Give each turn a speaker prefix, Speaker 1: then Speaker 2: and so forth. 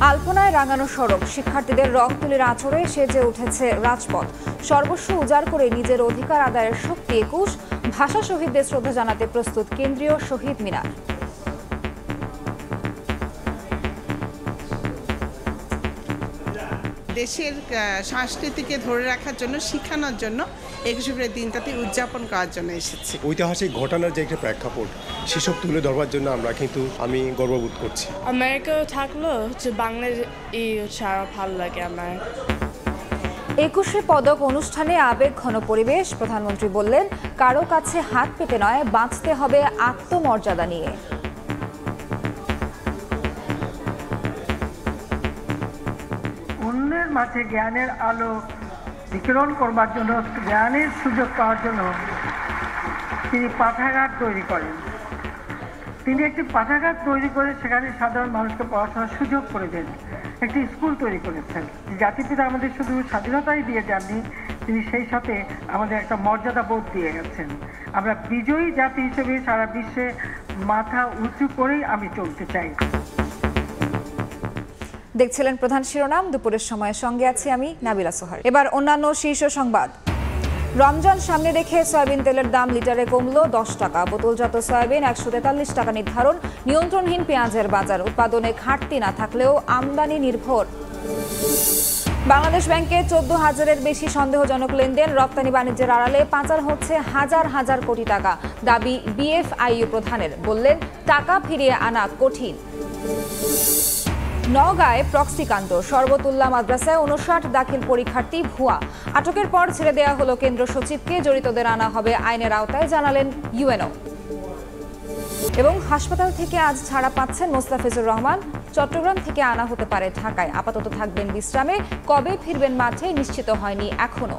Speaker 1: আলপনায় রাঙানো সড়ক। শিক্ষার্থীদের রং তুলির আচরে সেজে উঠেছে রাজপথ। সর্বস্ব উজাড় করে নিজের অধিকার আদায়ের শক্তি একুশ। ভাষা শহীদদের শ্রদ্ধা জানাতে প্রস্তুত কেন্দ্রীয় শহীদ মিনার।
Speaker 2: দেশের সংস্কৃতিকে ধরে রাখার জন্য শিখানোর জন্য একুশে ফেব্রুয়ারি দিনটাতে উদযাপন করার জন্য এসেছি।
Speaker 3: ঐতিহাসিক ঘটনার যে একটা প্রেক্ষাপট সেসব তুলে ধরবার জন্য আমরা কিন্তু আমি গর্ববোধ করছি।
Speaker 4: আমেরিকাও থাকল যে বাংলার এই হচ্ছে আরও ভালো লাগে আমার।
Speaker 1: একুশে পদক অনুষ্ঠানে আবেগ ঘন পরিবেশ প্রধানমন্ত্রী বললেন কারও কাছে হাত পেতে নয় বাঁচতে হবে আত্মমর্যাদা নিয়ে।
Speaker 5: মাঝে জ্ঞানের আলো বিকিরণ করবার জন্য, জ্ঞানের সুযোগ পাওয়ার জন্য তিনি পাঠাগার তৈরি করেন। তিনি একটি পাঠাগার তৈরি করে সেখানে সাধারণ মানুষকে পড়াশোনার সুযোগ করে দেন। একটি স্কুল তৈরি করেছেন। জাতিপিতা আমাদের শুধু স্বাধীনতাই দিয়ে যাননি, তিনি সেই সাথে আমাদের একটা মর্যাদা বোধ দিয়ে গেছেন। আমরা বিজয়ী জাতি হিসেবে সারা বিশ্বে মাথা উঁচু করেই আমি চলতে চাই।
Speaker 1: দেখছিলেন প্রধান শিরোনাম, দুপুরের সময় সঙ্গে আছি আমি নাবিলা সোহার। এবার অন্যান্য শীর্ষ সংবাদ। রমজান সামনে রেখে সয়াবিন তেলের দাম লিটারে কমলো দশ টাকা। বোতলজাত সয়াবিন একশো তেতাল্লিশ টাকা নির্ধারণ। নিয়ন্ত্রণহীন পেঁয়াজের বাজার। উৎপাদনে ঘাটতি না থাকলেও আমদানি নির্ভর। বাংলাদেশ ব্যাংকে চোদ্দ হাজারের বেশি সন্দেহজনক লেনদেন। রপ্তানি বাণিজ্যের আড়ালে পাচার হচ্ছে হাজার হাজার কোটি টাকা। দাবি বিএফআইইউ প্রধানের। বললেন, টাকা ফিরিয়ে আনা কঠিন। নওগাঁয় প্রক্সিকান্ত সর্বতুল্লা মাদ্রাসায় উনষাট দাখিল পরীক্ষার্থী ভুয়া। আটকের পর ছেড়ে দেওয়া হলো কেন্দ্র সচিবকে, জড়িতদের আনা হবে আইনের আওতায়, জানালেন ইউএনও। এবং হাসপাতাল থেকে আজ ছাড়া পাচ্ছেন মোস্তাফিজুর রহমান। চট্টগ্রাম থেকে আনা হতে পারে ঢাকায়। আপাতত থাকবেন বিশ্রামে। কবে ফিরবেন মাঠে নিশ্চিত হয়নি এখনও